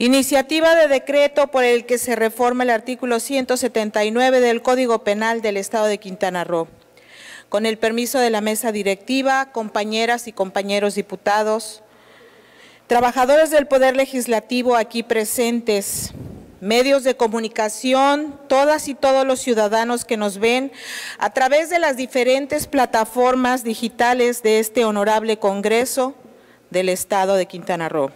Iniciativa de decreto por el que se reforma el artículo 179 del Código Penal del Estado de Quintana Roo. Con el permiso de la mesa directiva, compañeras y compañeros diputados, trabajadores del Poder Legislativo aquí presentes, medios de comunicación, todas y todos los ciudadanos que nos ven a través de las diferentes plataformas digitales de este honorable Congreso del Estado de Quintana Roo.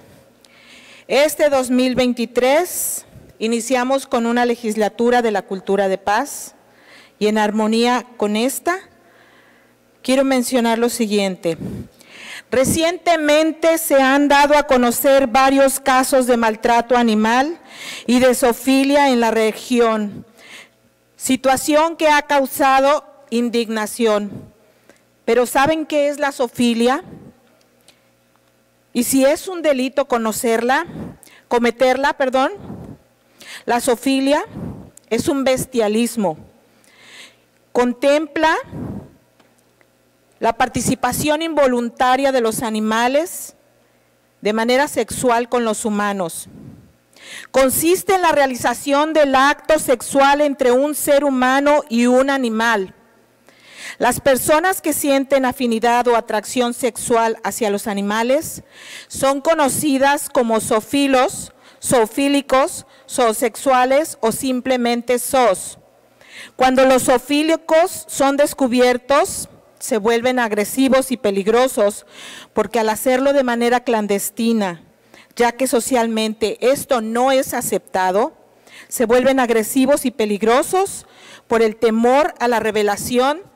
Este 2023 iniciamos con una legislatura de la cultura de paz y en armonía con esta, quiero mencionar lo siguiente. Recientemente se han dado a conocer varios casos de maltrato animal y de zoofilia en la región, situación que ha causado indignación. Pero ¿saben qué es la zoofilia? Y si es un delito conocerla, cometerla, perdón, la sofilia es un bestialismo. Contempla la participación involuntaria de los animales de manera sexual con los humanos. Consiste en la realización del acto sexual entre un ser humano y un animal las personas que sienten afinidad o atracción sexual hacia los animales son conocidas como zoofilos, zoofílicos, zoosexuales o simplemente zoos. Cuando los zoofílicos son descubiertos, se vuelven agresivos y peligrosos porque al hacerlo de manera clandestina, ya que socialmente esto no es aceptado, se vuelven agresivos y peligrosos por el temor a la revelación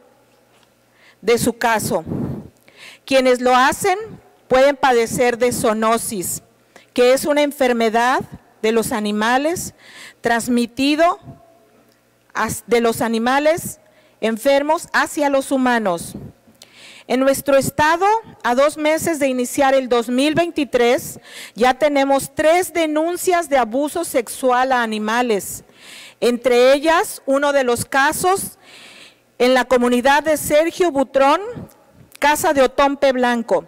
de su caso. Quienes lo hacen pueden padecer de zoonosis, que es una enfermedad de los animales transmitido de los animales enfermos hacia los humanos. En nuestro estado, a dos meses de iniciar el 2023, ya tenemos tres denuncias de abuso sexual a animales. Entre ellas, uno de los casos en la comunidad de Sergio Butrón, casa de Otompe Blanco.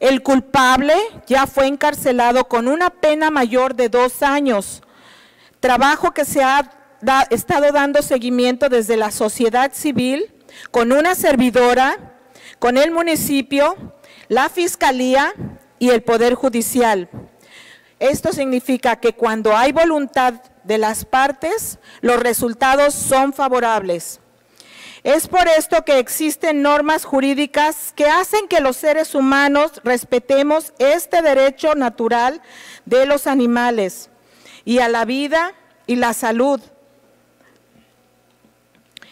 El culpable ya fue encarcelado con una pena mayor de dos años, trabajo que se ha estado dando seguimiento desde la sociedad civil, con una servidora, con el municipio, la fiscalía y el Poder Judicial. Esto significa que cuando hay voluntad de las partes, los resultados son favorables. Es por esto que existen normas jurídicas que hacen que los seres humanos respetemos este derecho natural de los animales y a la vida y la salud.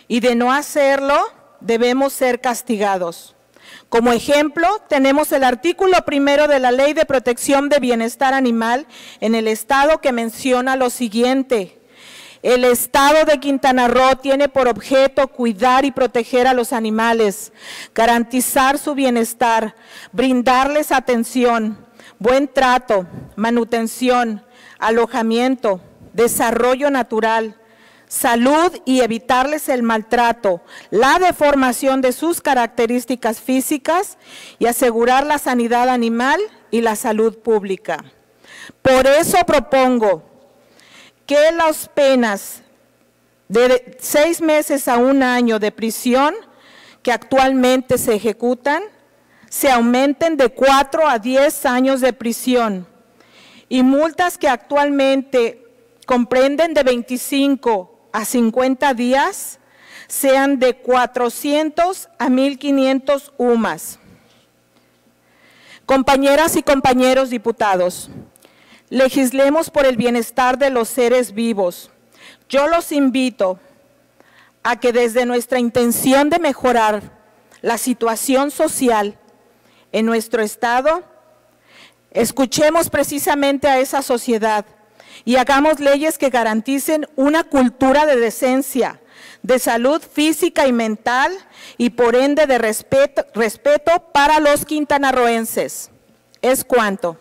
Y de no hacerlo, debemos ser castigados. Como ejemplo, tenemos el artículo primero de la Ley de Protección de Bienestar Animal en el Estado que menciona lo siguiente. El Estado de Quintana Roo tiene por objeto cuidar y proteger a los animales, garantizar su bienestar, brindarles atención, buen trato, manutención, alojamiento, desarrollo natural, salud y evitarles el maltrato, la deformación de sus características físicas y asegurar la sanidad animal y la salud pública. Por eso propongo que las penas de seis meses a un año de prisión que actualmente se ejecutan se aumenten de cuatro a diez años de prisión y multas que actualmente comprenden de 25 a 50 días sean de 400 a 1500 UMAS. Compañeras y compañeros diputados, legislemos por el bienestar de los seres vivos. Yo los invito a que desde nuestra intención de mejorar la situación social en nuestro Estado, escuchemos precisamente a esa sociedad y hagamos leyes que garanticen una cultura de decencia, de salud física y mental y por ende de respeto, para los quintanarroenses. Es cuanto.